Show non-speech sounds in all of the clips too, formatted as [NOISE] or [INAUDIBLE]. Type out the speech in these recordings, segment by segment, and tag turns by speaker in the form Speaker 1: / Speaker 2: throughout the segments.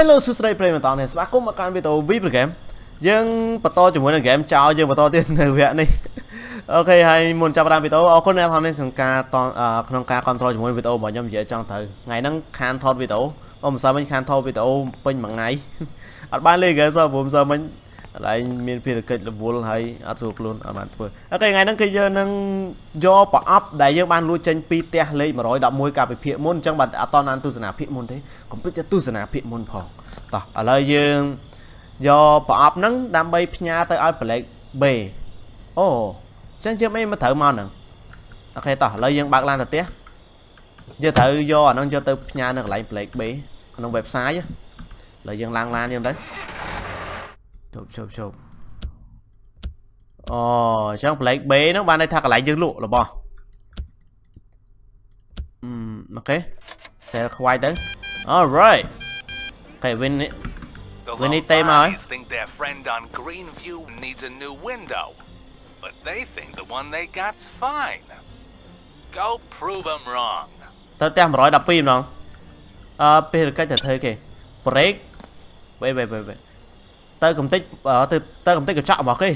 Speaker 1: Hello សួស្តីប្រិយមិត្តទាំងនេះស្វាគមន៍មកកាន់វីដេអូ V Program យើងបន្តជាមួយនឹងហ្គេមចោលយើងបន្តទៀតនៅវគ្គនេះអូខេហើយមុនចាប់ផ្ដើមវីដេអូអរគុណអ្នកផងនេះក្នុងការតក្នុងការ control ជាមួយវីដេអូរបស់ខ្ញុំនិយាយចង់ទៅថ្ងៃហ្នឹងខានថតវីដេអូអូមិនសើមិញខានថតវីដេអូពេញមួយថ្ងៃអត់បានលេងហ្គេមសោះព្រោះមិនសើមិញ កន្លែងមានភារកិច្ចរវល់ហើយអត់ស្រួលខ្លួនអត់បានធ្វើអូខេថ្ងៃហ្នឹងគឺយើងនឹងយកប្រអប់ដែលយើងបានលួចចេញពីផ្ទះលេខ111កាលពីភាគមុនអញ្ចឹងបាទអត់តបានទស្សនាភាគមុនទេកុំភ្លេចទៅទស្សនាភាគមុនផងតោះឥឡូវយើងយកប្រអប់ហ្នឹងដើម្បីផ្ញើទៅឲ្យប្លែក B អូអញ្ចឹងយើងមិនត្រូវមកហ្នឹងអូខេតោះឥឡូវយើងបើកឡានទៅផ្ទះយើងត្រូវយកអាហ្នឹងយកទៅផ្ញើនៅកន្លែងប្លែក B ក្នុង website ឥឡូវយើងឡើងឡានយើងទៅ ជប់ជប់ជប់អូអញ្ចឹង Black Bay ហ្នឹងបានន័យថាកន្លែងយើងលក់របស់អឺអូខេ sell ខ្វាយទៅ alright អូខេ win
Speaker 2: The
Speaker 1: need them out.
Speaker 2: Lopez think their friend on Greenview needs a new window, but they think the one they got's fine. Go prove them wrong.
Speaker 1: ទៅផ្ទះ112ម្ដងអឺពេលកិច្ចទៅធ្វើគេ break វេវេវេវេ ទៅកំតិចទៅទៅកំតិចកញ្ចក់របស់គេ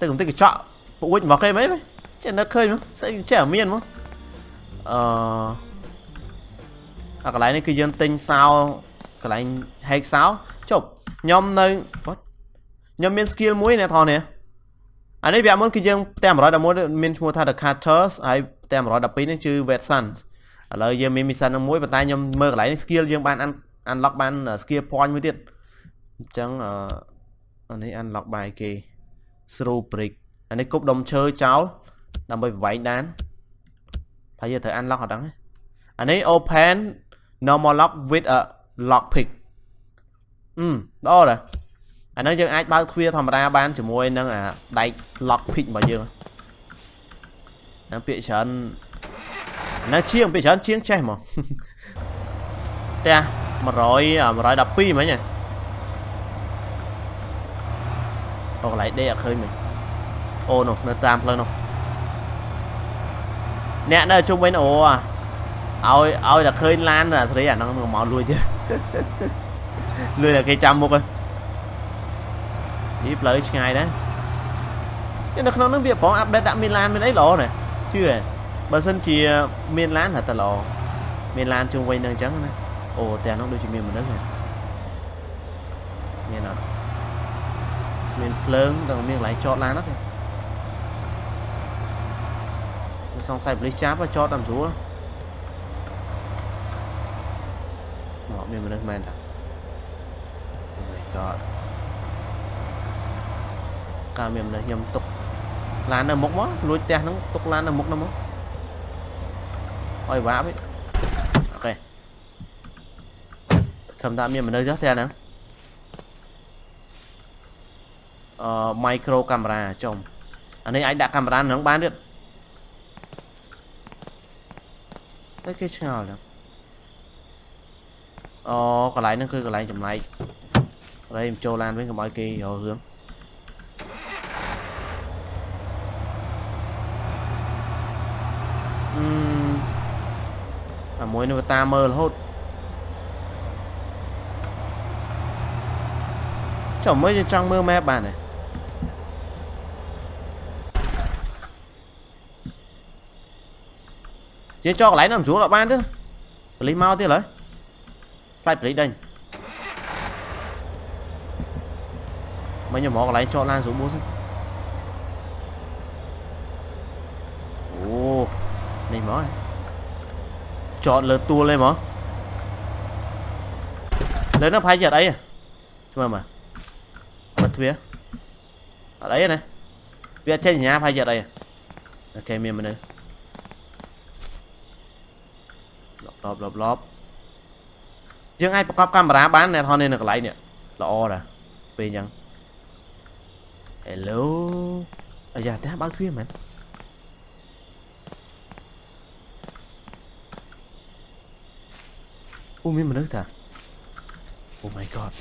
Speaker 1: ទៅកំតិចកញ្ចក់ពួចរបស់គេមិនចេះនឹកឃើញមកស្អីចេះមានមកអឺអាកន្លែងនេះគឺយើងទិញសោកន្លែងហែកសោចប់ខ្ញុំនៅខ្ញុំមាន skill មួយអ្នកថននេះអានេះវគ្គមុនគឺយើងផ្ទះ111មានឈ្មោះថា The Cutters ហើយផ្ទះ112នេះគឺ Wetsuns ឥឡូវយើងមាន mission នឹងមួយប៉ុន្តែខ្ញុំមើលកន្លែងនេះ skill យើងបាន unlock បាន skill point មួយទៀត អញ្ចឹងអានេះ unlock បាយគេ through brick អានេះគប់ដុំឈើចោលដើម្បីប្រវែងដានហើយយើងត្រូវ unlock អត់ដឹងអានេះ open normal lock with a lock pick អឺល្អដែរអាហ្នឹងយើងអាចបើកទ្វារធម្មតាបានជាមួយនឹងអាដែក lock pick របស់យើងហ្នឹងពាក្យច្រើនណាជាងពាក្យច្រើនជាងចេះហ្មងផ្ទះ100 112មិញហ៎ អូកន្លែងដេកអត់ឃើញមិញអូនោះនៅតាមផ្លូវនោះអ្នកនៅជុំវិញអូឲ្យឲ្យតែឃើញឡានអាស្រីអាហ្នឹងមកលួចទៀតលួចតែគេចាំមុខហ្នឹងនេះផ្លូវឆ្ងាយដែរតែនៅក្នុងហ្នឹងវាប្រងអាប់ដេតដាក់មានឡានមានអីល្អណាស់ជឿទេបើសិនជាមានឡានថាតល្អមានឡានជុំវិញហ្នឹងអញ្ចឹងណាអូតែហ្នឹងដូចជាមានមនុស្សហ្នឹងមានអត់ មានភ្លើងដល់មានកន្លែងចតឡានអត់ទេសង្ស័យប៉ូលីសចាប់ចតតាមស្រួលមកមានមនុស្សមែនតា Oh my god កាលមានមនុស្សខ្ញុំទុកឡាននៅមុខមកលួចផ្ទះហ្នឹងទុកឡាននៅមុខហ្នឹងមកឲ្យវាវិញអូខេខំថាមានមនុស្សចុះផ្ទះហ្នឹងអឺ micro camera ចំអានេះអាចដាក់កាមេរ៉ាក្នុងបានទៀតតែគេឆ្ងល់ចឹងអូកន្លែងហ្នឹងគឺកន្លែងចម្លែកហើយខ្ញុំចូលឡានវិញកុំឲ្យគេរករឿងអឺអាមួយនេះវាតាមមើលរហូតចាំមើលយើងចង់មើល map បានទេ ជាចោកន្លែងហ្នឹងមិនស្រួលអត់បានទេប៉ូលីសមកទៀតហើយផ្លាច់ប៉ូលីសដេញមិញមកកន្លែងចោតឡានស្រួលបួសអូនេះមកចោត លើទួលទេមកលើនោះប្រហែលជាអត់អីស្មើមើលបិទទ្វារអត់អីណាវាអត់ចេញសញ្ញាប្រហែលជាអត់អីអូខេមានមនុស្សលបលបលបយើងអាចប្រកបកាមេរ៉ាបានអ្នកថតនេះនៅកន្លែងនេះល្អដែរពេលអញ្ចឹង Hello អាយ៉ាតែបើកទ្វារមែនអូមានមនុស្សតា Oh my god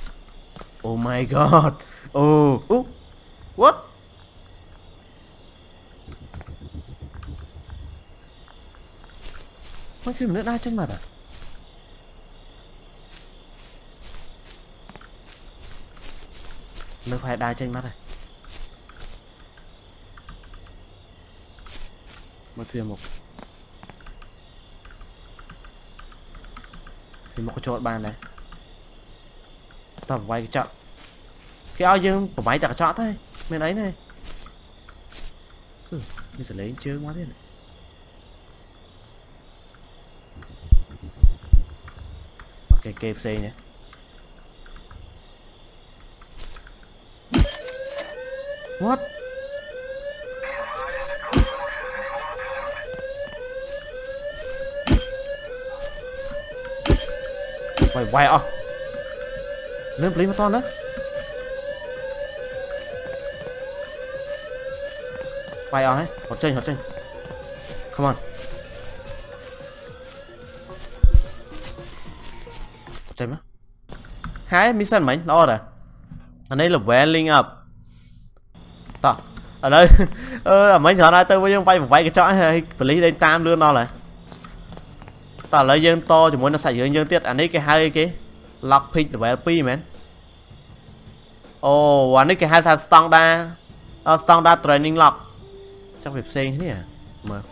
Speaker 1: Oh my god អូអូ What mất thêm nước đa trên mặt à Nó phải đa trên mắt này Mà thuyền một Thì một cái chỗ bàn này Tầm quay cái chọn Cái ao dương của máy đặt chọn thôi Bên ấy này Ừ, mình sẽ lấy chướng quá thế này តើបវាយកញ្ចក់គេឲ្យយើងបវាយតែកញ្ trên hột trên Come on Hột trên á Hai mission mấy đó rồi Anh ấy là Welling up តោះឥឡូវអឺអាមិញច្រើនហើយទៅវិញយើងវាយវាយកញ្ចក់ហើយបលីសដេញតាមលឿនដល់ហើយតោះឥឡូវយើងតជាមួយនឹងសាច់រឿងយើងទៀតអានេះគេហៅអីគេ lock pick level 2មែនអូអានេះគេហៅថា standard standard training lock ចាំវាផ្សេងគ្នាមើល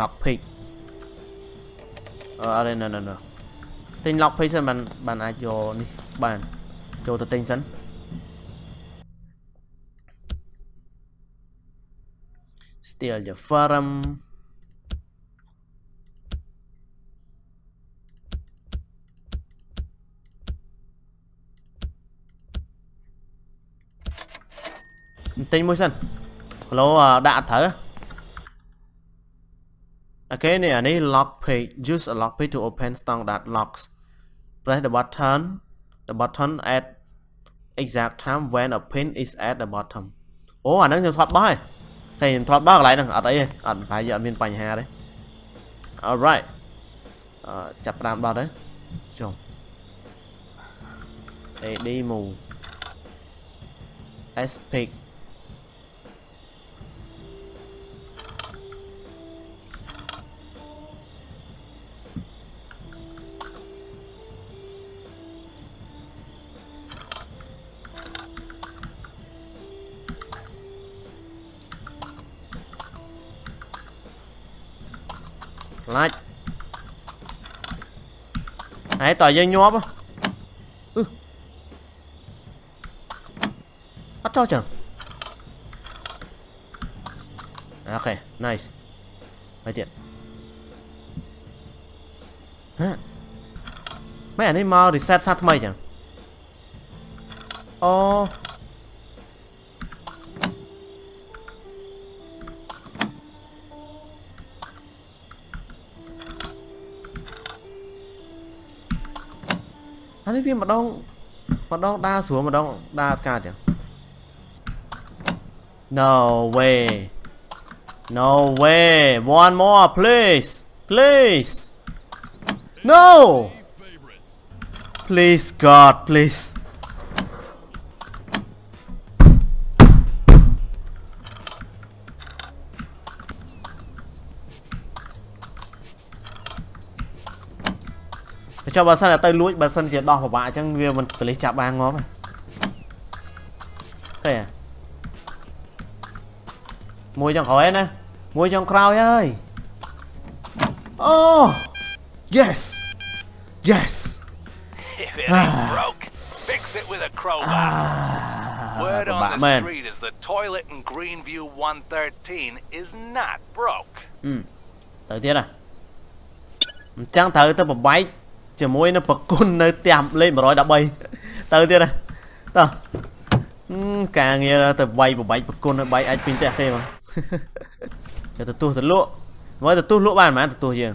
Speaker 1: lock pick អឺអរេណណណ ទិញ lock pick សិនបានបានអាចយកនេះបានចូលទៅទិញសិន steal the farm ទិញមួយសិនគីឡូដាក់អត់ត្រូវ អូខេនេះអានេះ lock page use a lock page to open standard locks press the button the button at exact time when a pin is at the bottom អូអាហ្នឹងខ្ញុំធ្លាប់បោះហើយតែខ្ញុំធ្លាប់ដល់កន្លែងហ្នឹងអត់អីទេអត់ប្រហែលជាអត់មានបញ្ហាទេ alright អឺចាប់ផ្ដើមដល់ទៅចុះ AD move S pick ខ្លាចហើយតើយើងញាប់អឺអត់ចោលចឹងអូខេ nice ហើយទៀតហ៎មែនអានេះមក reset សាថ្មីចឹងអូ នេះវាម្ដងម្ដងដើរស្រួលម្ដងដើរអត់កើតចឹង No way No way one more please please No Please God please ចុះបើសិនតែទៅលួចបើសិនជាដោះពិបាកអញ្ចឹងវាមិនប៉លិសចាប់បានងាប់ទេមួយចុងក្រោយណាមួយចុងក្រោយហើយអូ yes yes
Speaker 2: If it ain't broke, fix it with a crowbar. Word on the
Speaker 1: man.
Speaker 2: street is the toilet in Greenview 113 is not broke.
Speaker 1: ទៅទៀតណាអញ្ចឹងត្រូវទៅបបែក ជាមួយនៅប្រគុណនៅផ្ទះលេខ113ទៅទៀតណាតោះការងារទៅបបែកបបែកប្រគុណនៅបែកអាចពេញផ្ទះគេមកទៅទទួលទៅលក់មកទទួលលក់បានហ្មងទទួលយើង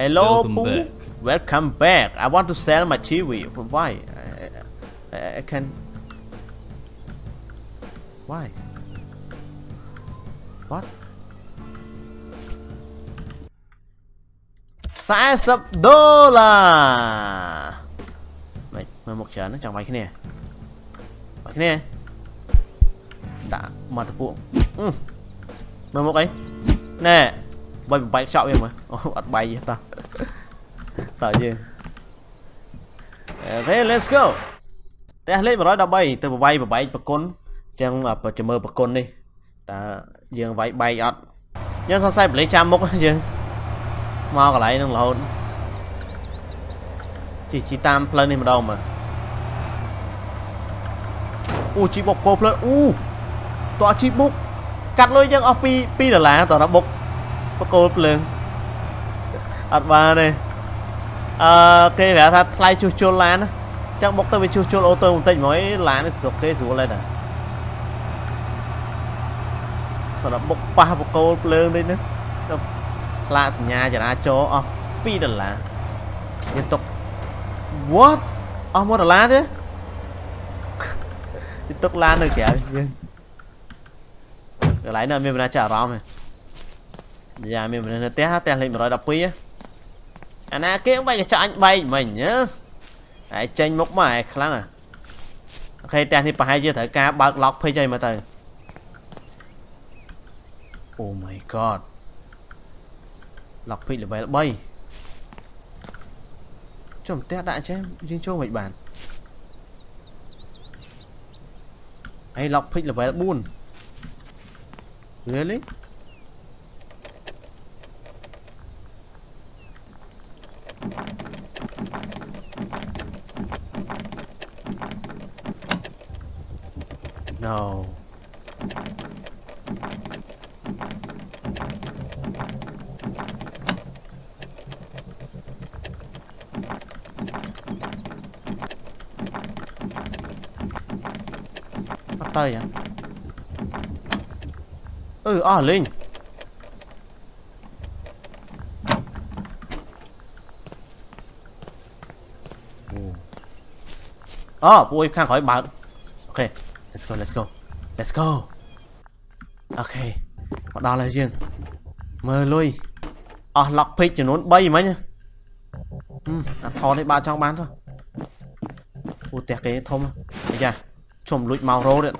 Speaker 1: Hello
Speaker 3: Welcome
Speaker 1: Pooh.
Speaker 3: back.
Speaker 1: Welcome back. I want to sell my TV. Why? I, I, I can. Why? What? 40ដុល្លារមិនមើលមកច្រើនណាចង់វាយគ្នាវាយគ្នាដាក់មកទៅពួកអឺមើលមកអីណែបាយបែកខ្ចប់វាមើលអូអត់បាយទេតោះតើយើងអូខេ let's go ផ្ទះលេខ113ទៅបវាយបបែកប្រគុណអញ្ចឹងចាំមើលប្រគុណនេះតើយើងវាយបែកអត់យើងសង្ស័យបលេចាំមុខយើង មកកន្លែងហ្នឹងរហូតជីជីតាមផ្លូវនេះម្ដងមើលអូជីបុកគោផ្លូវអូតោះជីបុកកាត់លុយយើងអស់ពី2ដុល្លារតោះដល់បុកបកគោភ្លើងអត់បានទេអឺគេប្រាប់ថាថ្លៃជួសជុលឡានណាចឹងបុកទៅវាជួសជុលអូតូបន្តិចហ្មងឡាននេះស្រុកគេស្រួលហើយណាសម្រាប់បុកប៉ះបកគោលភ្លើងនេះណា ផ្លាកសញ្ញាចរាចរណ៍អស់2ដុល្លារយើងຕົក what អស់1ដុល្លារទេទីទុកឡាននៅក្រៅយើងកន្លែងនោះមានបណ្ណាចាអារម្មណ៍ទេយ៉ាមានបណ្ណានៅផ្ទះផ្ទះលេខ112អាណាគេបាច់កញ្ចក់អញបែកមិញណាហើយចេញមុខមកឯខ្លាំងអូខេផ្ទះនេះប្រហែលជាត្រូវការបើក lock page អីមកទៅ Oh my god lock page level 3ចុះផ្ទះដាក់ចេះយើងចូលមិន បានហើយ lock pick level 4 Really? No. Bắt tay à? Ừ, à, Linh. Ờ, bụi khang khỏi bạn. Ok, let's go, let's go. Let's go. Ok, bắt đầu lại riêng. Mơ lui. Ờ, lock pick chỉ nốn bay mấy nhá. Ừ, ăn thò đấy ba trong bán thôi. Ủa, tẹt cái thông. Bây giờ, chùm lụi màu rô đấy.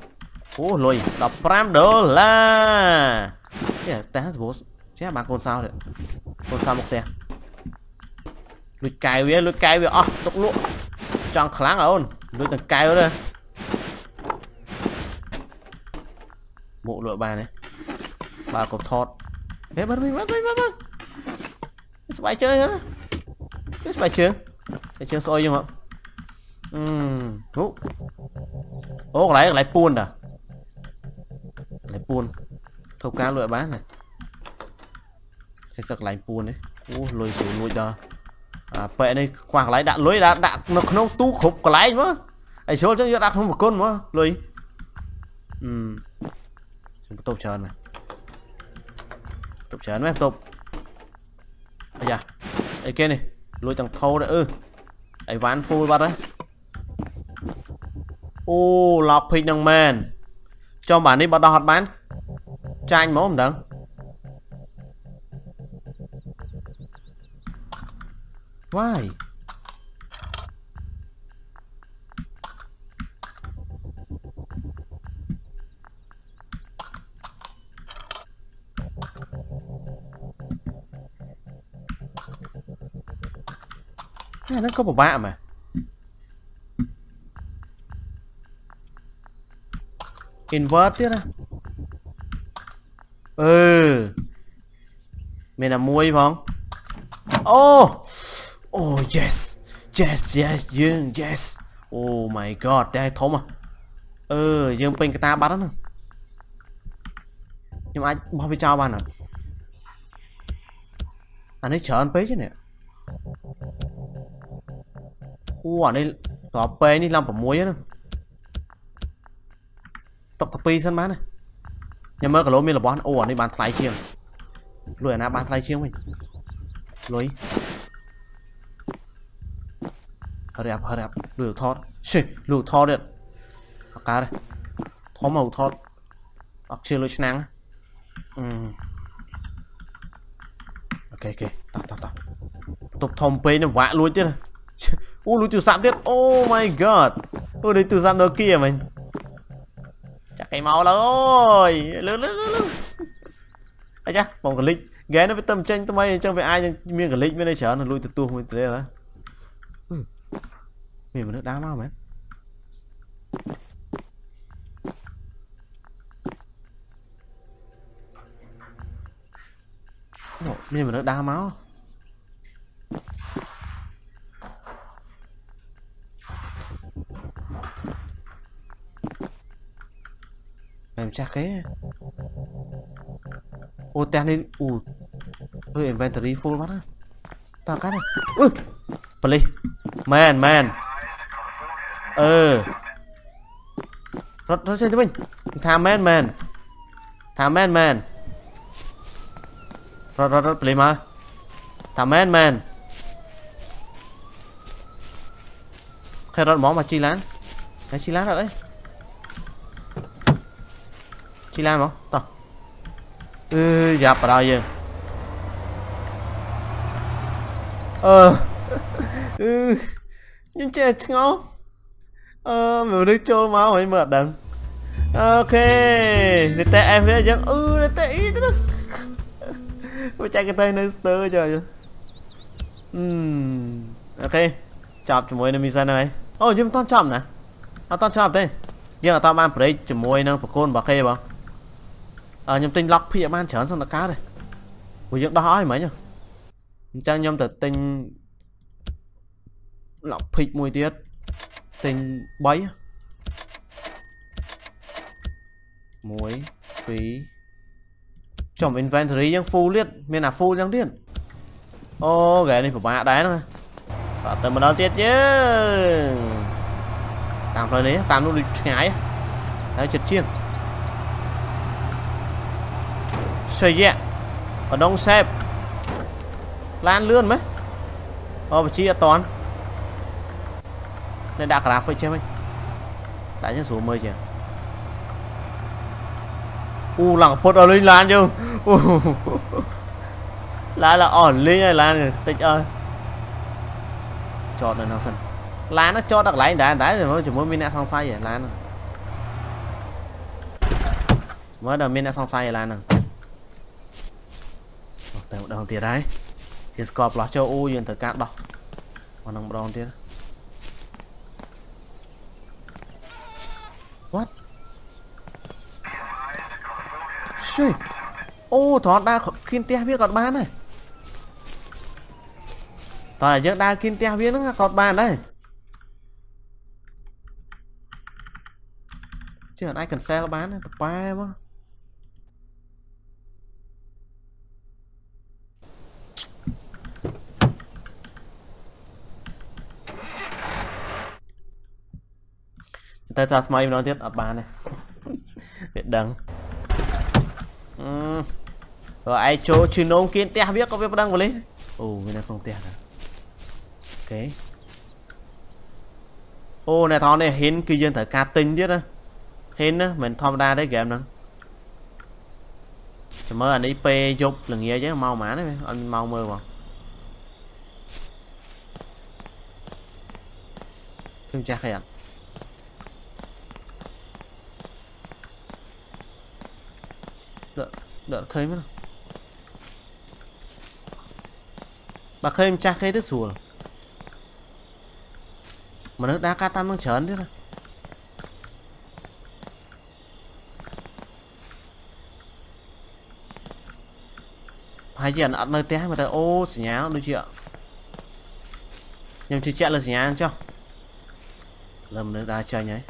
Speaker 1: អូលុយ15ដុល្លារចេះតែសបោចេះបានកូនសោទៀតកូនសោមកផ្ទះលួចកែវវាលួចកែវវាអស់ទុកលក់ចង់ខ្លាំងអូនលួចទាំងកែវទៅមកលក់បានទេបើកុំថតហេបើមិនបើមិនបើស្បែកជើងហ្នឹងស្បែកជើងស្បែកជើងស្អុយហ្នឹងអឺអូក ន្លែងកន្លែងពួនតាពួនធ្វើការលួចឲ្យបានណាគេសឹកកន្លែងពួននេះអូលុយស្រួលលួចដល់អាប៉ែនេះខ្វះកន្លែងដាក់លុយដាក់ដាក់នៅក្នុងទូគ្រប់កន្លែងមកហើយចូ អឺខ្ញុំបន្ទប់ច្រើនណាបន្ទប់ច្រើនមែនបន្ទប់អាយ៉ាអីគេនេះលួចទាំងថោដែរអឺអីវ៉ាន់ full បាត់ហើយអូ lock pick នឹងមែនចំបាទនេះបើដោះអត់បានចាញ់ហ្មងមិនដឹងវាយអាហ្នឹងក៏ពិបាកមែន invert ទៀតណាអឺមានតែមួយផងអូអូ yes yes yes យើង yes oh my god តែធំអឺយើងពេញកតាបាត់ហ្នឹងខ្ញុំអាចបោះវាចោលបានអត់អានេះច្រើនពេកទេនេះអូអានេះដល់ពេនេះឡើង6ហ្នឹង ຕົកទៅ2សិនបានណាខ្ញុំមើលគីឡូមានរបស់អូអានេះបានថ្លៃជាងលុយអាណាបានថ្លៃជាងវិញលុយហើយអាប់ហើយអាប់លុយថតឈិលុយថតទៀតអកាទេធំមកថតអត់ជឿលុយឆ្នាំងអឺអូខេអូខេតោះតោះតោះតុបធំពេកនឹងវាក់លួចទៀតអូលួចទូរស័ព្ទទៀតអូ my god អូនេះទូរស័ព្ទ Nokia មិញ ចាក់គេមកលើអើយលឺលឺលឺអីចាបងកលិចហ្គេមនេះវាទៅចេញថ្មីអញ្ចឹងវាអាចមានកលិចមានច្រើនលួចទទួលមួយទៅណាមានមនុស្សដើរមកមែនអូមានមនុស្សដើរមក Em chắc thế. Ô tên lên. Ủa Hơi inventory full mắt á. Tao cắt này Ui Play. Man man. Ừ Nó nó chơi cho mình. Tham man man. Tham man man. Rồi rồi rồi play mà. Tham man man. Khai rớt mỏ mà chi lán. Cái chi lán rồi đấy. ជីឡានហើយជីឡានអត់អីជីឡានមកតោះអឺយ៉ាប់បដ ாய் យើងអឺអឺខ្ញុំចេះឆ្ងល់អឺមនុស្សចូលមកហើយមើលអត់ដឹងអូខេនេះតែ F វាអញ្ចឹងអឺនេះតែ E ទៅមកចាក់ទៅនៅស្ទើចុះអឺអូខេចប់ជាមួយនឹងមីសិនហើយអូយើងមិនតន់ចប់ណាអត់តន់ចប់ទេយើងអត់តបាន break ជាមួយនឹងប្រគល់របស់គេបងអឺ ខ្ញុំទិញ lock ភាគបានច្រើនសឹងតកើតទេព្រោះយើងដោះឲ្យហ្មងអញ្ចឹងខ្ញុំទៅទិញ lock pick មួយទៀតទិញ3 1 2ចំ inventory យើង full ទៀតមានអា full ចឹងទៀតអូកែនេះពិបាកដែរហ្នឹងបាទទៅម្ដងទៀតយើងតាមផ្លូវនេះតាមនោះដូចឆ្ងាយហើយចិត្តជាង សេយៈអដងសេបឡានលឿនមែនអូបជាអត់តាន់ nên ờ, đã phải chứ mấy? đã nhân số 10 chưa u lằng phốt ở lên lan chứ. Lá [LAUGHS] là ổn lên này lan. Tịch ơi. Chọn là nó sân lá nó cho đặt lại đá đá rồi nó chỉ muốn mina xong sai vậy lá nó à. mới đầu mina xong sai vậy lá nào ទៅម្ដងទៀតហើយជាស្កបផ្លោះចូលអូយើងត្រូវការដោះមកនឹងម្ដងទៀត What ជួយអូត្រង់ដើរគៀនផ្ទះវាក៏បានដែរតើយើងដើរគៀនផ្ទះវាហ្នឹងក៏បានដែរជឿអត់អាច cancel បានតប៉ែមក តែថាថ្មីម្ដងទៀតអត់បានទេវាដឹងអឺបើឯងចូលឈឺនងគៀនផ្ទះវាក៏វាប្រដឹងបលិសអូវានៅក្នុងផ្ទះដែរអូខេអូអ្នកថតនេះហ៊ិនគឺយើងត្រូវការទិញទៀតណាហ៊ិនណាមិនធម្មតាទេហ្គេមហ្នឹងចាំមើលអានេះពេលយប់ល្ងាចហ្នឹងមកប៉ុន្មានទេអត់មកមើលបងខ្ញុំចាស់គេអត់ đợt đợt khơi mất bà khơi em cha khơi tới sủa mà nước đá ca tam đang chấn thế này hai chị ăn ăn nơi té mà ta ô xỉ nhá đôi chị ạ nhưng chưa chạy là xỉ nhá cho. Lầm nước đá chơi nhá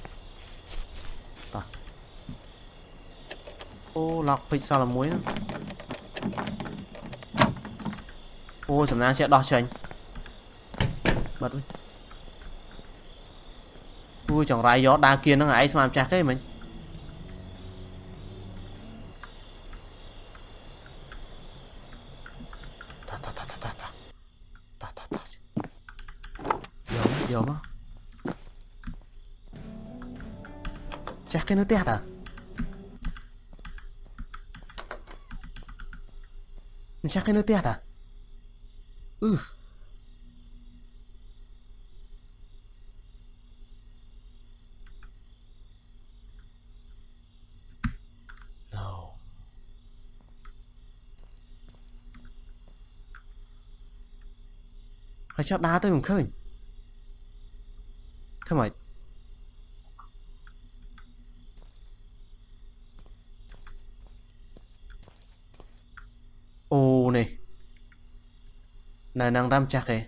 Speaker 1: អូសញ្ញាដូចជាខ្ញុំជឿជាក់លើសញ្ញាចុះលើមនុស្សដើរចាញ់ហើយអូឡុកពេជ្រសល់មួយហ្នឹងអូសំណាងជាដោះចេញបាត់វិញអូចង្រៃយកដើរគៀនហ្នឹងឯងស្មានចាស់គេមិញតាតាតាតាតាតាតាតាតាយកយកមកចាស់គេនៅផ្ទះតា mensaje no te haga. Uf. No. Hãy cho đá tôi mình khơi. Thôi mà ណានាងរាំចាស់គេ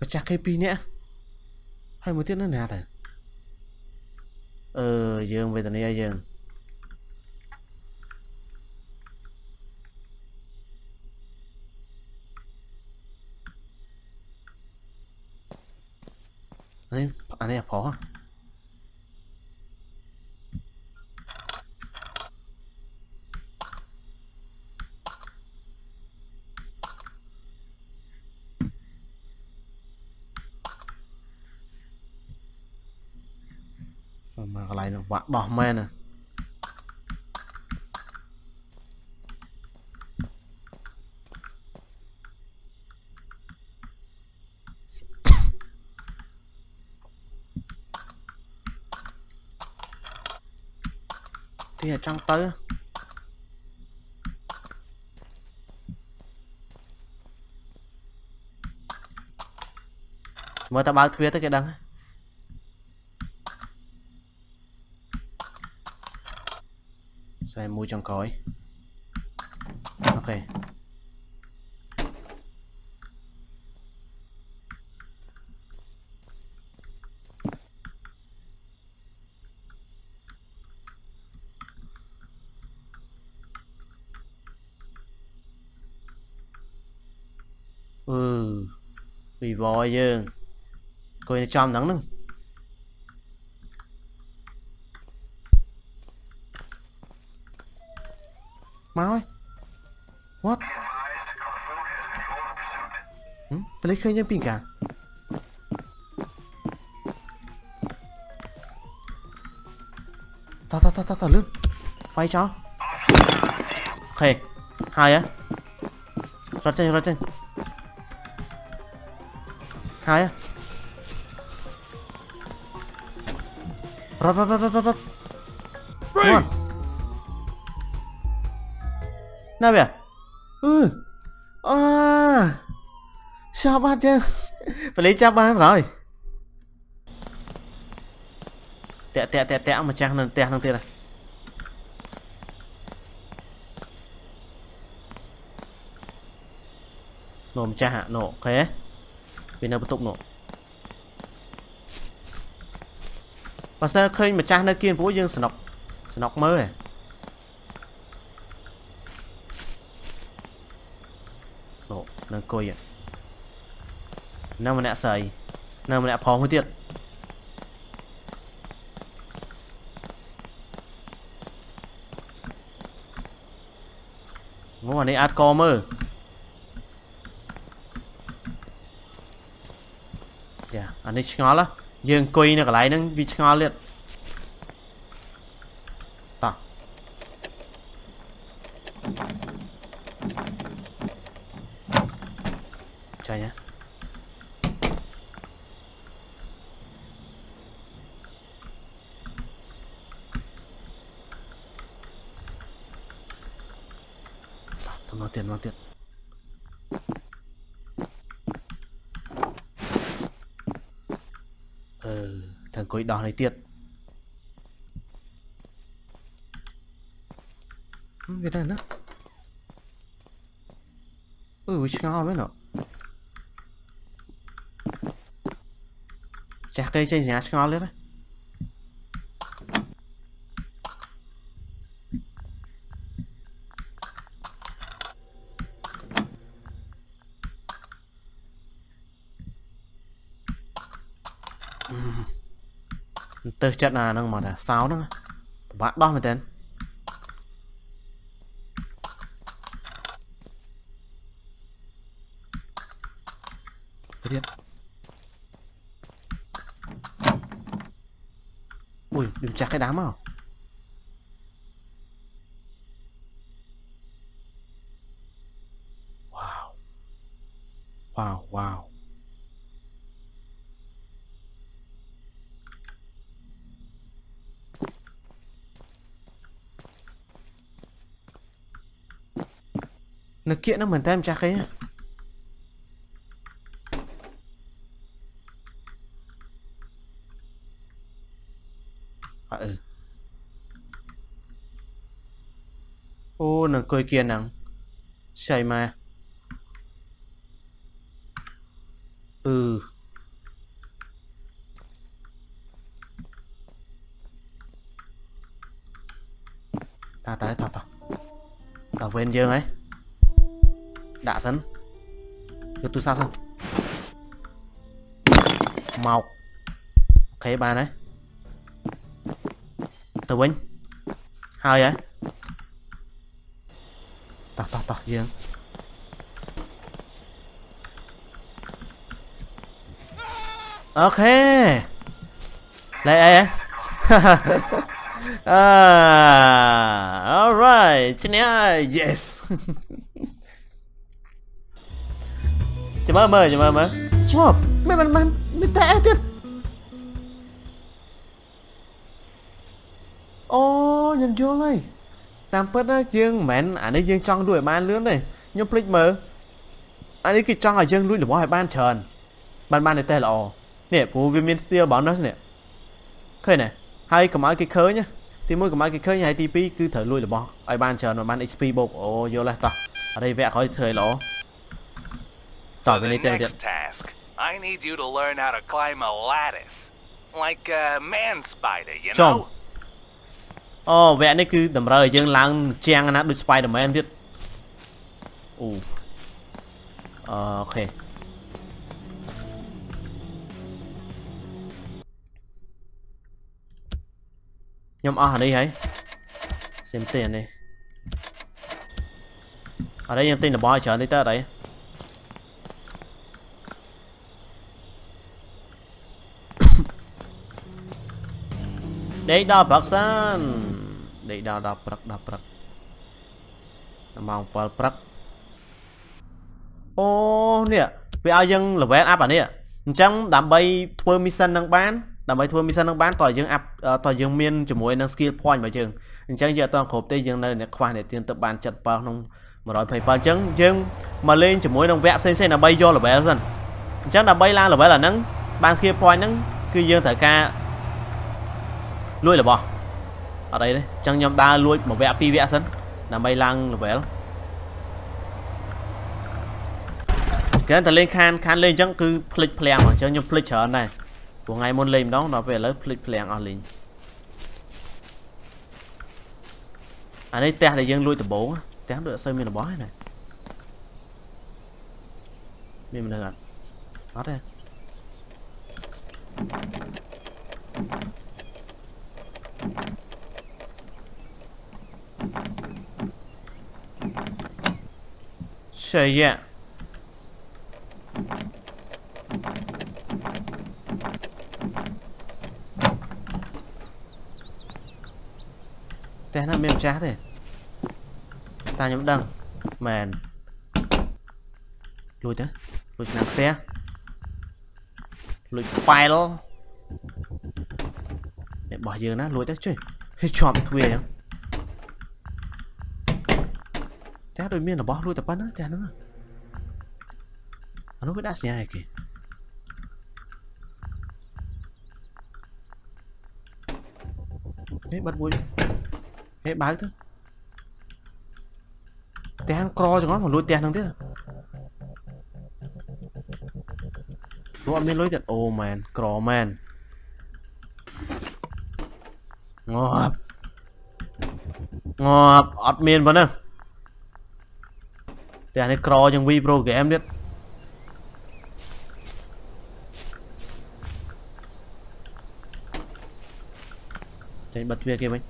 Speaker 1: ម្ចាស់គេពីរនាក់ហើយមួយទៀតនៅណាទៅអឺយើងវេទនីឲ្យយើងអានេះអានេះអផោ ពីវយើងគួយចំហ្នឹងហ្នឹងមកហើយ What ហឹម ប្លេឃើញយើងពីកាតតតតតលឿ នវាយចោលអូខេហើយហ៎រត់ចេញរត់ចេញហើយហ៎រត់រត់រត់រត់រត់
Speaker 2: Freeze!
Speaker 1: ណាវាអឺអើចាប់បាត់ចឹងប៉លីចាប់បានបងហើយតាក់តាក់តាក់តាក់ម្ចាស់នៅផ្ទះនឹងទៀតណានោម្ចាស់ណូអូខេវានៅបន្ទប់ណូបើសិនឃើញម្ចាស់នៅគៀនព្រោះយើងសនុកសនុកមើលហ៎ អង្គុយនៅម្នាក់ស្រីនៅម្នាក់ផងមួយទៀតងអានេះអាចកមើលយ៉ាអានេះឆ្ងល់ហ៎យើងអង្គុយនៅកន្លែងហ្នឹងវាឆ្ងល់ទៀតតោះ ចាញ់ហ៎ តំណទៀតមកទៀតអឺតែអង្គុយដោះនេះទៀតហឹមវាដែរណាអឺវាឆ្ងល់មែនអត់ ចាស់គេចេញសញ្ញាឆ្ងល់ ទៀតណាទៅចិត្តណាហ្នឹងមកថាសោហ្នឹងពិបាកដោះមែនតើទៀត Ui, đừng chặt cái đám nào Wow kiena mentem chakaya. À ừ. Ô nàng cười kia nàng. Chạy mà. Ừ. Ta tới ta ta. Ta quên chưa ấy đã sẵn. Cho tôi sao không? màu, ok ba đấy từ bên hai vậy? Tỏ tỏ tỏ dương ok. Lại ai ah, [LAUGHS] alright, chân yes. [LAUGHS] ចាំមើលមើលចាំមើលមើលងាប់មិនមិនមិនមិនតែអីទៀតអូខ្ញុំយល់ហើយតាមពិតណាយើងមិនមែនអានេះយើងចង់លួចឲ្យបានលឿនទេខ្ញុំភ្លេចមើលអានេះគឺចង់ឲ្យយើងលួចរបស់ឲ្យបានច្រើនបានបានតែល្អនេះព្រោះវាមាន steel bonus នេះឃើញទេហើយកុំឲ្យគេឃើញណាទី1កុំឲ្យគេឃើញហើយទី2គឺត្រូវលួចរបស់ឲ្យបានច្រើនឲ្យបាន XP បូកអូយល់ហើយតោះអរិយវគ្គក្រោយធ្វើឲ្យល្អ តោះ
Speaker 2: For
Speaker 1: វា
Speaker 2: the
Speaker 1: នេះទៅទៀត
Speaker 2: next task, I need you to learn how to climb a lattice. Like a man spider, you
Speaker 1: Chong.
Speaker 2: know?
Speaker 1: អូវគ្គនេះគឺតម្រូវឲ្យយើងឡើងជាងណាដូច Spider-Man ទៀតអូអូខេខ្ញុំអស់អានេះហើយខ្ញុំទិញអានេះអរិយយើងទិញរបស់ឲ្យច្រើនតិចទៅអរិយ ដេកដល់ព្រឹកសិនដេកដល់ដល់ព្រឹកដល់ព្រឹកដល់ម៉ោង7ព្រឹកអូនេះវាឲ្យយើង level up អានេះអញ្ចឹងដើម្បីធ្វើ mission នឹងបានដើម្បីធ្វើ mission នឹងបានតើយើង up តើយើងមានជាមួយនឹង skill point របស់យើងអញ្ចឹងយើងអត់តគ្រប់ទេយើងនៅអ្នកខ្វះអ្នកទៀនទៅបាន77ក្នុង127អញ្ចឹងយើងមកលេងជាមួយនឹងវគ្គផ្សេងៗដើម្បីយក level សិនអញ្ចឹងដើម្បីឡើង level អាហ្នឹងបាន skill point ហ្នឹងគឺយើងត្រូវការ លួចរបស់អត់អីទេអញ្ចឹងខ្ញុំដើរលួចមួយវគ្គពីរវគ្គសិនដើម្បីឡើង level គេតែលេងខានខានលេងអញ្ចឹងគឺភ្លេចភ្លាំងអញ្ចឹងខ្ញុំភ្លេចច្រើនដែរព្រោះថ្ងៃមុនលេងម្ដងដល់ពេលឥឡូវភ្លេចភ្លាំងអស់លេងអានេះផ្ទះដែលយើងលួចដំបងផ្ទះដូចអត់សូវមានរបស់ទេណាមានមនុស្សអត់អត់ទេ So yeah. Té nó mềm chát thế. Ta nhóm đằng. Mền. Lùi tới. Lùi sang xe Lùi file Để bỏ giờ nó. Lùi tới. Chơi Hết chọn thuê nhá. តែដូចមានរបស់លួចតែប៉ុណ្ណាតែហ្នឹងអានោះវាដាក់សញ្ញាអីគេហេបាត់មួយហេបើកទៅផ្ទះក្រចង្អល់មកលួចផ្ទះហ្នឹងទៀតព្រោះអត់មានលុយទៀតអូមែនក្រមែនងាប់ងាប់អត់មានប៉ុណ្ណឹង ផ្ទះនេះក្រជាង V Pro Game ទៀតចេញបិទទ្វារគេវិញ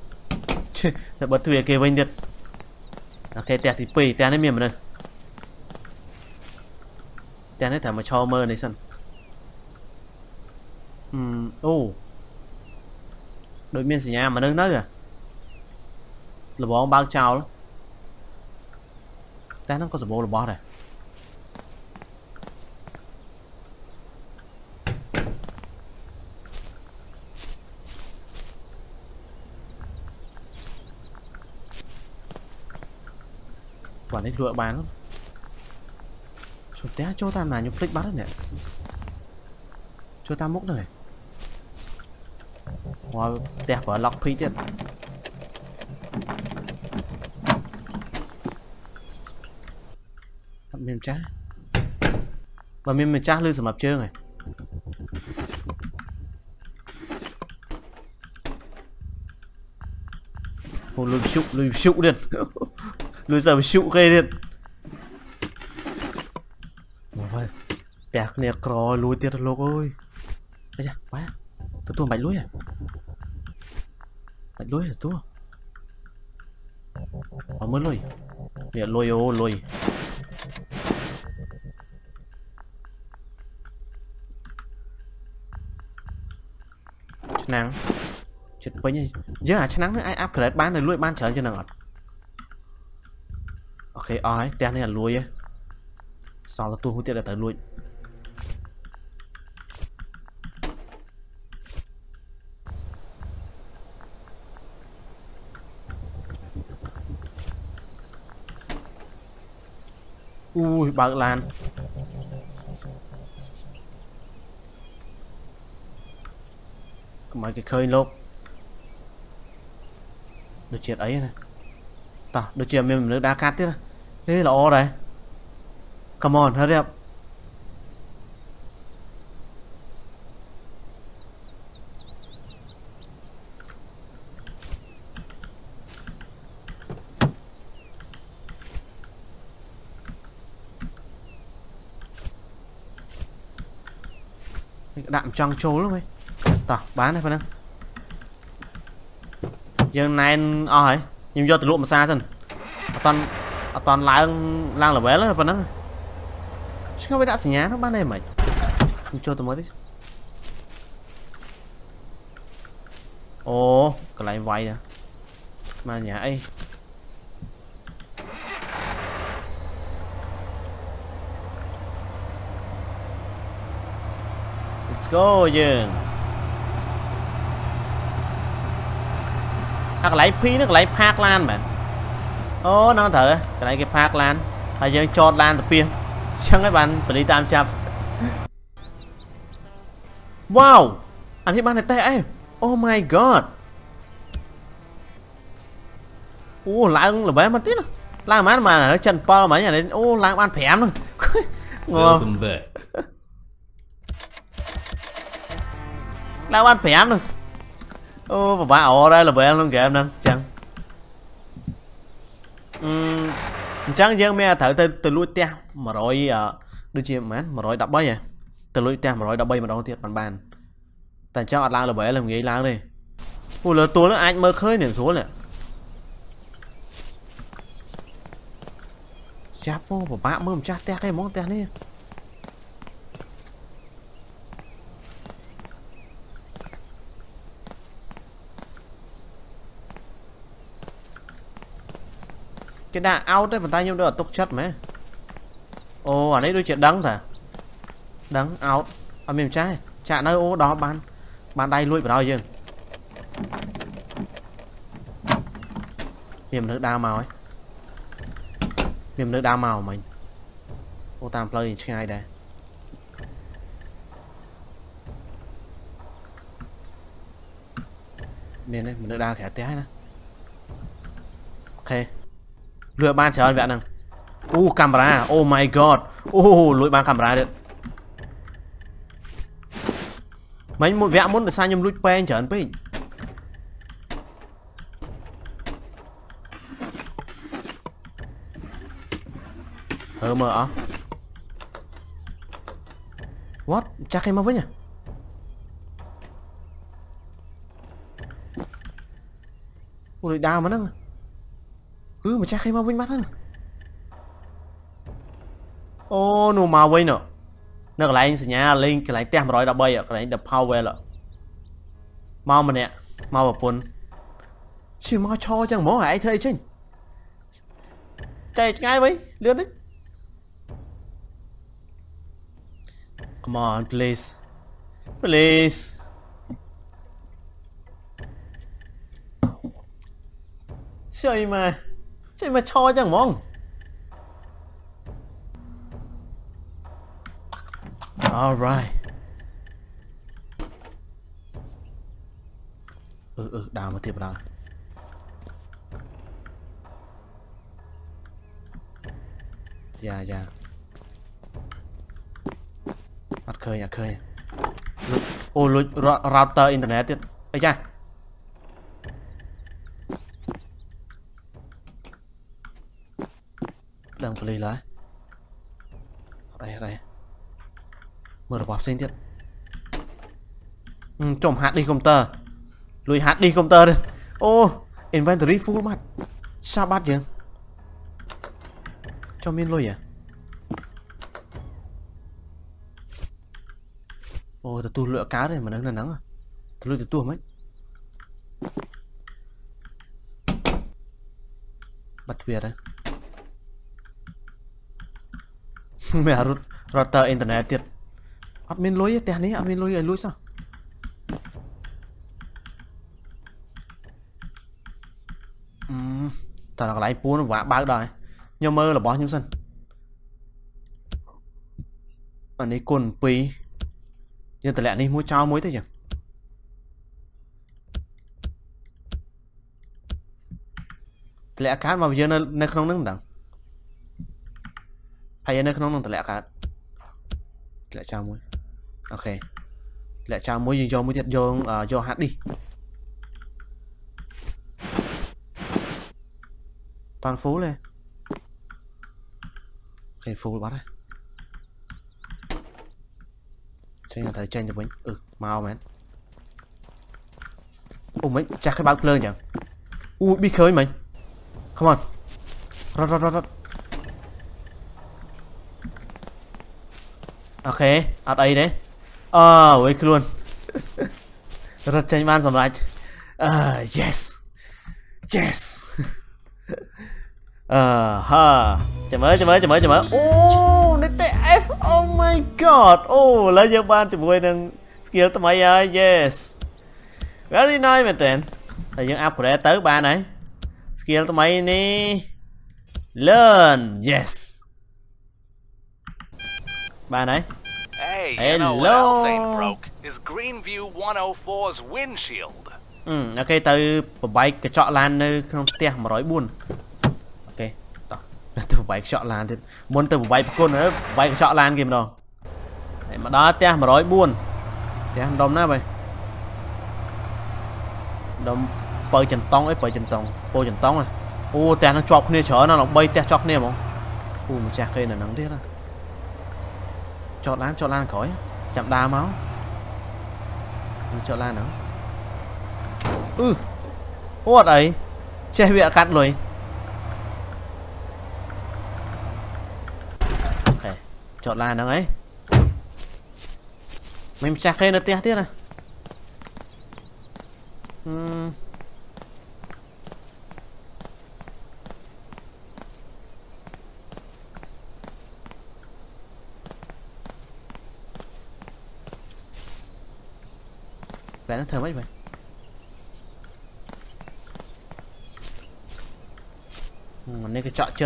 Speaker 1: ឈិតែបិទទ្វារគេវិញទៀតអូខេផ្ទះទី2ផ្ទះនេះមានមនុស្សផ្ទះនេះត្រូវមកឈរមើលនេះសិនអឺអូដូចមានសញ្ញាមនុស្សនៅហ៎លបងបើកចោល តែហ្នឹងក៏សម្បូររបស់ដែរបាទនេះលក់បានចូលផ្ទះចូលតាមណាខ្ញុំភ្លេចបាត់ហើយនេះចូលតាមមុខហ្នឹងឯងមកផ្ទះប្រើ lock pick ទៀត អត់ មានម្ចាស់បើមានម្ចាស់ឬសម្រាប់ជើងហើយអូលុយព្យុលុយព្យុទៀតលុយសាព្យុគេទៀតមកហើយផ្ទះគ្នាក្រលួយទៀតលោកអើយអាយ៉ាបាយទទួលបាច់លុយហ៎បាច់លុយទទួលអត់មើលលុយនេះលុយអូលុយ ឆ្នាំងចិត្តពេញហើយយើងអាឆ្នាំងនេះអាច upgrade បាននៅលួយបានច្រើនជាងហ្នឹងអត់អូខេអស់ហើយផ្ទះនេះអាលួយហ៎សល់ទទួលមួយទៀតដែលត្រូវលួចអូយបើកឡាន កុំឲ្យគេឃើញលោកដូចជាអីណាតោះដូចជាមានមនុស្សដើរកាត់ទៀតណាហេល្អដែរ Come on hurry up នេះដាក់មិនចង់ចូលហ្នឹងហ៎ តោះបានហើយប៉ុណ្ណឹងយើងណែនអស់ហើយខ្ញុំយកទៅលក់មួយសាសិនអត់តន់អត់តន់ឡើងឡើង level ទេប៉ុណ្ណឹងឆ្ងល់វាដាក់សញ្ញានោះបានទេមិនខ្ញុំចូលទៅមើលតិចអូកន្លែងវាយណាមកញ៉ាអី Let's go យើង អាកន្លែង P ហ្នឹងកន្លែងផាកឡានមែនអូហ្នឹងត្រូវកន្លែងគេផាកឡានហើយយើងចតឡានទៅពីអញ្ចឹងហើយបានបលីតាមចាប់វ៉ាវអានេះបានតែតេអី Oh my god អូឡើងល្បែងមកទៀតណាឡើងប៉ុន្មានបានចិន7មិញអានេះអូឡើងបាន5ហ្នឹងង
Speaker 3: Welcome back.
Speaker 1: ឡើងបាន5ហ្នឹង អូពិបាកអរដែរ level ក្នុង game ហ្នឹងអញ្ចឹងអឺអញ្ចឹងយើងមានត្រូវទៅទៅលួចផ្ទះ100អឺដូចជាប៉ុន្មាន113ហ៎ទៅលួចផ្ទះ113ម្ដងទៀតបានបានតែអញ្ចឹងអត់ឡើង level ហ្នឹងងាយឡើងទេអូលើទួលហ្នឹងអាចមើលឃើញនឹងស្រួលនេះចាប់ពោពិបាកមើលម្ចាស់ផ្ទះគេហ្មងផ្ទះនេះ គេដាក់ out ទេប៉ុន្តែខ្ញុំដូចអត់ទុកចិត្តមែនអូអានេះដូចជាដឹងតាដឹង out អត់មានម្ចាស់ទេចាក់នៅអូដល់បានបានដៃលួចបដ ாய் យើងមានមនុស្សដើរមកហើយមានមនុស្សដើរមកមិញអូតាមផ្លូវឆ្ងាយដែរមានទេមនុស្សដើរក្រៅផ្ទះហើយណាអូខេ លួចបានច្រើនវគ្គហ្នឹងអូកាមេរ៉ាអូ my god អូលួចបានកាមេរ៉ាទៀតមិញមួយវគ្គមុនដោយសារខ្ញុំលួចពេងច្រើនពេកហើមើលអស់ What ចាស់គេមកវិញហ៎ អូលួចដើមហ្នឹង Ừ mà chắc khi mà Vinh bắt hơn Ô nụ mà Vinh nữa Nó cái lại nhà lên cái lại tem rồi đã bay cái lại đập power rồi Mau mà nè Mau vào phun Chứ mau cho chẳng mỏ hãy thôi chứ Chạy ngay với Lướt đi Come on please Please Trời mà ចេះមកឆោចឹងហ្មងអូរ៉ៃអឺអឺដើរមកទៀតបណ្ដោយយ៉ាយ៉ាអត់ឃើញអត់ឃើញអូលួច router អ៊ីនធឺណិតទៀតអីចា ដឹងប៉ូលីសឡើយអត់អីអត់អីមើលរបស់ផ្សេងទៀតចំ hard disk computer លួច hard disk computer ទេអូ inventory full បាត់សាបាត់យើងចុះមានលុយហ៎អូទទួលលក់កើតទេមនុស្សនៅហ្នឹងទលួចទទួលមិនបាត់ទ្វារទៅ មានរត់រត់ទៅអ៊ីនធឺណិតទៀតអត់មានលុយទេផ្ទះនេះអត់មានលុយឲ្យលួចសោះអឺតើកន្លែងពួនវាក់បើកដល់ខ្ញុំមើលរបស់ខ្ញុំសិនអានេះគុណ2យើងតម្លាក់នេះមួយចោលមួយទៅចឹងតម្លាក់កាតមកយើងនៅនៅក្នុងនឹងមិនដឹង ហើយនៅក្នុងនឹងតម្លាក់កាតតម្លាក់ចោលមួយអូខេតម្លាក់ចោលមួយយើងយកមួយទៀតយកយកហាត់ឌីតាន់ full ទេអូខេ full បាត់ហើយចេញទៅចេញទៅវិញអឺមកមែនអូមិនចាស់គេបើកភ្លើងចឹងអូប៊ីឃើញមិញ come on រត់រត់រត់រត់ អូខេអត់អីទេអូវេខ្លួនរត់ចេញបានសម្រាប់អឺ yes yes អឺហាចាំមើលចាំមើលចាំមើលចាំមើលអូនេះទេ F oh my god អូឥឡូវយើងបានជាមួយនឹង skill ថ្មីហើយ yes very nice មែនតើហើយយើង upgrade ទៅបានហើយ skill ថ្មីនេះ learn yes បានហើយ
Speaker 2: Hey, you know what
Speaker 1: Hello.
Speaker 2: else ain't broke is Greenview 104's windshield.
Speaker 1: អឺអូខេទៅបបែកកញ្ចក់ឡាននៅក្នុងផ្ទះ104អូខេតោះទៅបបែកកញ្ចក់ឡានទៀតមុនទៅបបែកប្រគុណហើយបបែកកញ្ចក់ឡានគេម្ដងហើយមកដល់ផ្ទះ104ផ្ទះដុំណាបើដុំបើចន្តង់អីបើចន្តង់ពោចន្តង់ហ៎អូផ្ទះនឹងជាប់គ្នាច្រើនណាស់3ផ្ទះជាប់គ្នាហ្មងអូម្ចាស់គេនៅហ្នឹងទៀតណា ចតឡានចតឡានក្រោយចាំដើរមកចតឡានហ្នឹងអឺអូអត់អីចេះវាកាត់ លុយអូខេចត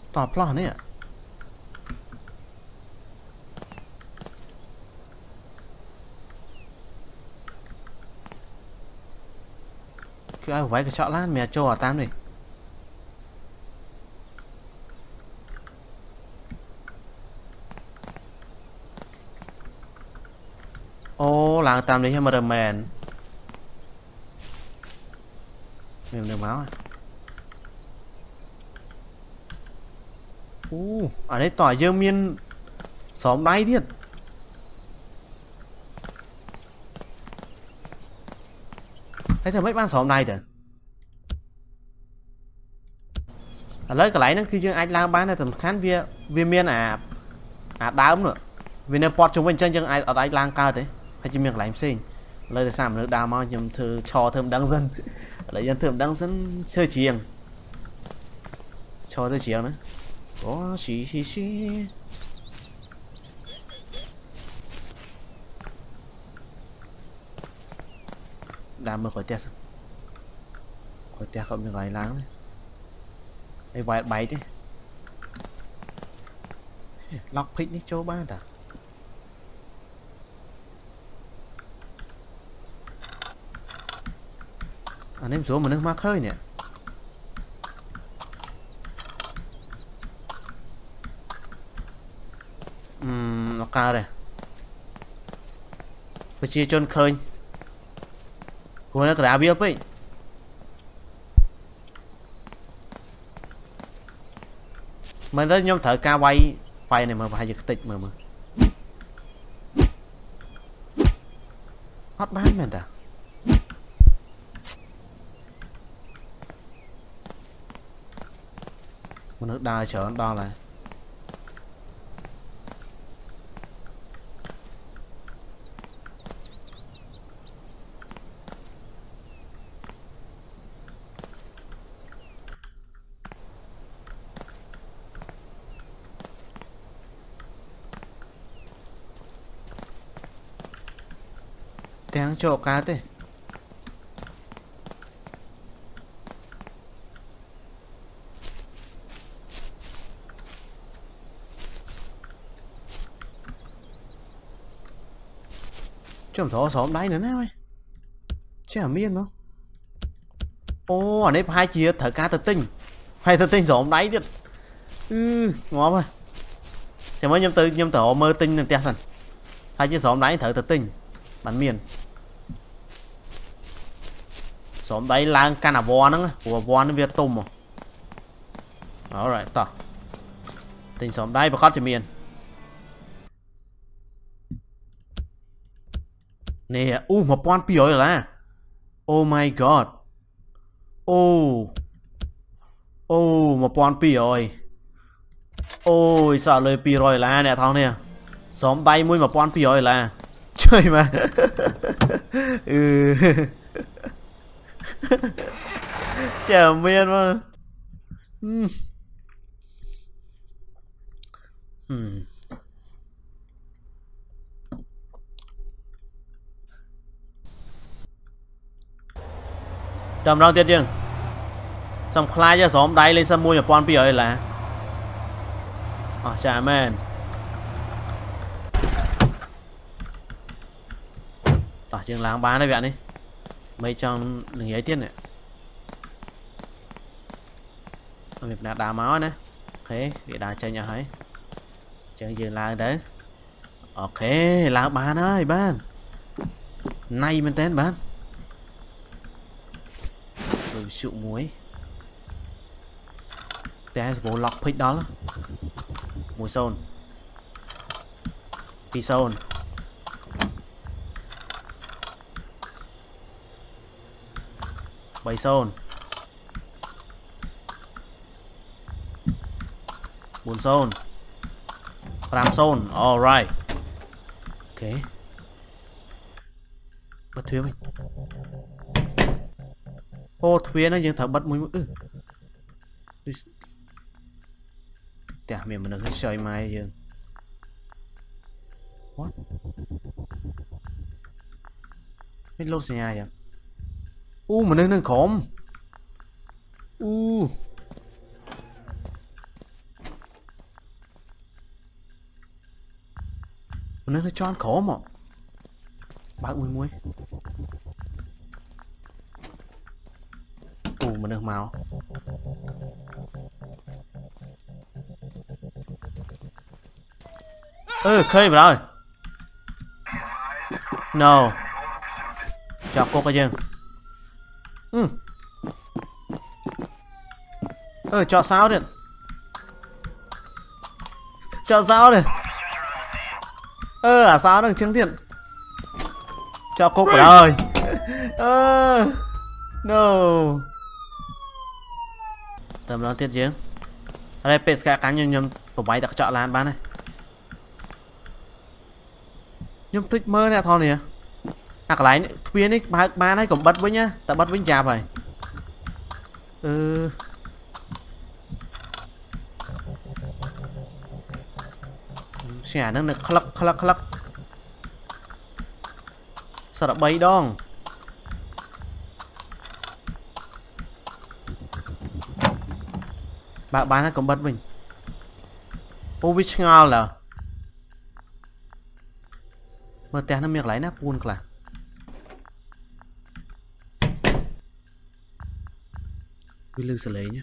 Speaker 1: ឡានហ្នឹងអីមិនម្ចាស់គេនៅផ្ទះទៀតណាហឹមបែ cứ ai váy cái chọn lát, mẹ cho ở tam này ô, làng tam đấy mà mèn mềm đường máu à. Ô ở đây tỏi dương miên xóm đáy thiệt. ហើយធ្វើម៉េចបានស្រោមដៃទៅឥឡូវកន្លែងហ្នឹងគឺយើងអាចឡើងបានតែសំខាន់វាវាមានអាអាដើមនោះវានៅពាត់ជុំវិញអញ្ចឹងយើងអាចអត់អាចឡើងកើតទេហើយជាមានកន្លែងផ្សេងឥឡូវដោយសារមនុស្សដើរមកខ្ញុំធ្វើឆធ្វើមិនដឹងសិនឥឡូវយើងធ្វើមិនដឹងសិនធ្វើជាងឆទៅជាងណាអូស៊ីស៊ីស៊ី ដើរមើលក្រោយផ្ទះសិនក្រោយផ្ទះក៏មានកន្លែងឡើងដែរអីវ៉ែតបែកទេឡុកភិកនេះចូលបានតាអានេះមិនស្រួលមនុស្សមកឃើញនេះអឺមកកើតទេប្រជាជនឃើញ ព្រោះនៅក្រៅវាពេកមិនទៅខ្ញុំត្រូវការវាយវាយនេះមើលប្រហែលជាខ្ទេចមើលមើលអត់បានមែនតាមនុស្សដើរច្រើនដល់ហើយទាំងចូលកើ តទេចំធស្រោមដៃ nữa ណាវិញចេះអាមានមកអូអានេះប្រហែលជាត្រូវការទៅទិញហើយទៅទិញស្រោមដៃទៀតអឺងាប់ហើយចាំមើលខ្ញុំទៅខ្ញុំទៅមើលទិញនៅផ្ទះ សិនហើយជាស្រោមដៃត្រូវទៅទិញបានមានស្រោមដៃឡើងកាន់អាវ័នហ្នឹងព្រោះអាវ័នហ្នឹងវាទុំហ៎ Alright តោះទិញស្រោមដៃប្រកាសជាមាននេះអូ1200ដុល្លារ Oh my god អូអូ1200អូយសល់លើ200ដុល្លារអ្នកថោងនេះស្រោមដៃមួយ1200ដុល្លារជួយមកអឺ ចាំមានមកហឹមហឹមចាំម្ដងទៀតយើងសំខ្លាចស្រោមដៃលេខសិន1 1200ដុល្លារអស់ចា មែនតោះយើងឡើងបានហើយវគ្គនេះមិនចង់និយាយទៀតនេះអត់មានណាដើរមកណាអូខេវាដើរចេញអស់ហើយអញ្ចឹងយើងឡើងទៅអូខេឡើងបានហើយបានណៃមែនតើបានដូចជក់មួយតែសបោឡុកភិចដល់1 0 2 0 3 0 4 0 5 0 alright អូខេបិទទ្វារវិញអូទ្វារហ្នឹងយើងត្រូវបិទមួយមួយអឺដូចផ្ទះមានមនុស្សឲ្យឆ្លើយម៉ែយើង What នេះលោកសញ្ញាយ៉ាង អូមនុស្សនៅក្រោមអូមនុស្សនៅជាន់ក្រោមមកបើកមួយមួយអូមនុស្សមកអឺឃើញបើហើយ No ចាប់គុកឲ្យយើង អឺអឺចោតសោទៀតចោតសោទៀតអឺអាសោនឹងជឹងទៀតចោតគុកបើហើយអឺ No តែម្ដងទៀតយើងហើយពេលស្កាកាញ់ខ្ញុំខ្ញុំប្រវាយតែកញ្ចក់ឡានបានហើយខ្ញុំភ្លេចមើលអ្នកថននេះ អាកន្លែងទ្វារនេះបើកបានហើយកុំបិទវិញណាតែបិទវិញចាប់ហើយអឺស្ងាហ្នឹងនៅក្លឹកក្លឹកក្លឹកសរ3ដងបើកបានហើយកុំបិទវិញអូវាឆ្ងល់ឡើមើលផ្ទះហ្នឹងមានកន្លែងណាពួនខ្លះ វាលឺសលេងណា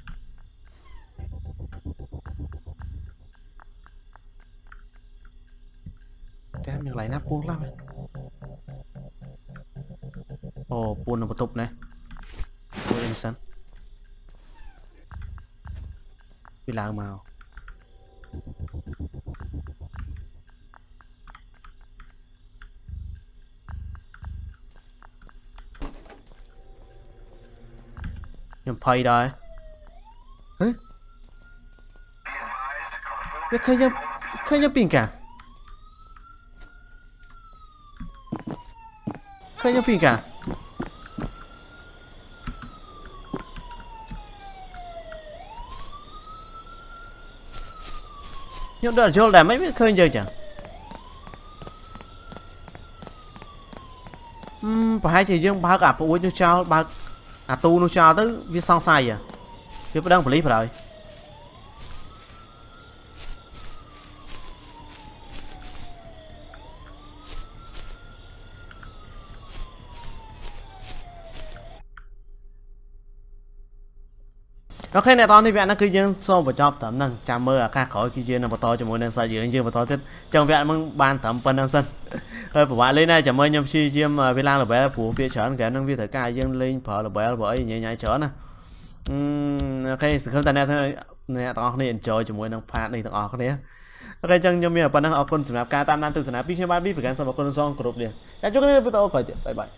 Speaker 1: ផ្ទះមានកន្លែងណាពួនខ្លះមែនអូពួននៅបន្ទប់ណាមើលនេះសិនវាឡើងមក ខ្ញុំភ័យដែរហឺវាឃើញខ្ញុំឃើញខ្ញុំពីកាឃើញខ្ញុំពីកាខ្ញុំដល់យល់ដែរមិនវាឃើញយើងចឹងអឺប្រហែលជាយើងបើកអាប្រួយនោះចោលបើក អាទូនោះចោលទៅវាសង្ស័យហ៎វាប្តឹងប៉ូលីសបណ្ដោយ អូខេអ្នកតនេះវគ្គហ្នឹងគឺយើងសូមបញ្ចប់ត្រឹមហ្នឹងចាំមើលឱកាសក្រោយគឺយើងនឹងបន្តជាមួយនឹងសាច់យើងយើងបន្តទៀតចឹងវគ្គហ្នឹងបានត្រឹមប៉ុណ្្នឹងសិនហើយប្រហែលលេងដែរចាំមើលខ្ញុំព្យាយាមវាឡើង level ព្រោះពាក្យច្រើនហ្គេមហ្នឹងវាត្រូវការយើងលេងប្រើ level ព្រោះអីញ៉ៃញ៉ៃច្រើនណាអឺ OK សង្ឃឹមថាអ្នកអ្នកទាំងអស់គ្នា enjoy ជាមួយនឹង part នេះទាំងអស់គ្នា OK ចឹងខ្ញុំមានប៉ុណ្ណឹងអរគុណសម្រាប់ការតាមដានទស្សនាពីខ្ញុំបាទ B ប្រកាន់សូមអរគុណសងគ្រប់លាចាជួបគ្នានៅវីដេអូក្រោយទៀត bye bye